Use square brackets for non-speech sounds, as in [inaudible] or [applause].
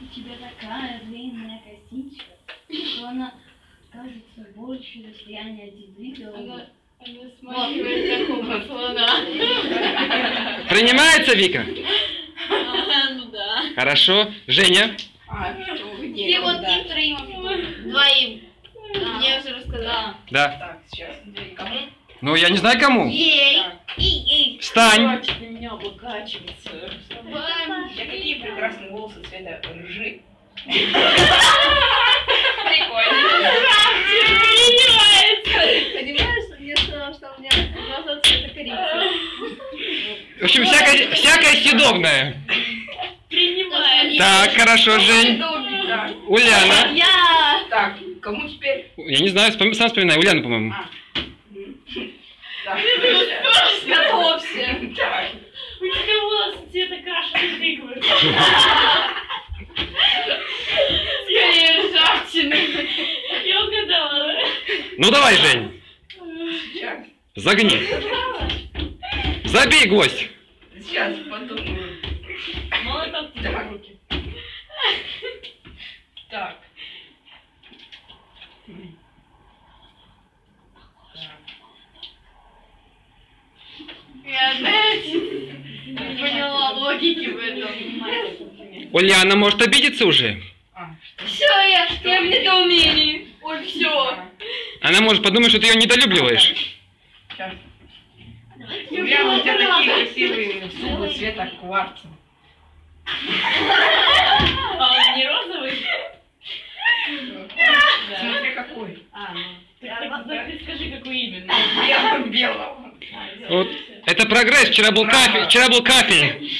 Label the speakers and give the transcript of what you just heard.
Speaker 1: У тебя такая длинная косичка, что она кажется больше расстояния от земли до
Speaker 2: Она, она смахивает такого слона.
Speaker 3: Принимается, Вика?
Speaker 2: А, Ну да.
Speaker 3: Хорошо. Женя?
Speaker 4: А, что вы
Speaker 1: Ты
Speaker 4: делаете?
Speaker 1: вот
Speaker 4: Да.
Speaker 1: им троим,
Speaker 2: Двоим. Я уже рассказала.
Speaker 3: Да.
Speaker 4: Так, сейчас. Кому?
Speaker 3: Ну, я не знаю кому.
Speaker 1: Ей!
Speaker 4: Так.
Speaker 1: Ей, ей!
Speaker 3: Встань.
Speaker 2: Меня облокачиваться.
Speaker 4: Тебя какие прекрасные волосы цвета рыжи.
Speaker 2: Понимаешь, я сказала, что у меня глаза цвета корицы.
Speaker 3: В общем, всякое, всякое съедобное.
Speaker 2: Принимаю.
Speaker 3: Так, хорошо, Жень.
Speaker 4: Так,
Speaker 3: Уляна.
Speaker 2: Я.
Speaker 4: так, кому теперь?
Speaker 3: Я не знаю, сам вспоминаю. Уляна, по-моему.
Speaker 4: А.
Speaker 2: Готовься.
Speaker 4: так.
Speaker 2: У тебя волосы цвета крашеной тыквы. Скорее ржавчины. Я угадала.
Speaker 3: Ну, давай, Жень.
Speaker 4: Сейчас,
Speaker 3: Загни. Забей, гвоздь.
Speaker 4: сейчас подумаю.
Speaker 2: Молоток тебе в руки.
Speaker 4: Так.
Speaker 2: Я опять не поняла логики в этом.
Speaker 3: Уляна может обидеться уже.
Speaker 4: А,
Speaker 2: Все, я, я в недоумении. Ой, все.
Speaker 3: Она может подумать, что ты ее недолюбливаешь.
Speaker 4: сейчас. Уляна, у тебя такие красивые зубы цвета кварца.
Speaker 2: А он не розовый?
Speaker 4: Смотри, какой.
Speaker 2: А, ну. Скажи, какой именно. [laughs]
Speaker 4: Белого, белого.
Speaker 3: Вот. Это прогресс. Вчера был кафель. Вчера был кафель.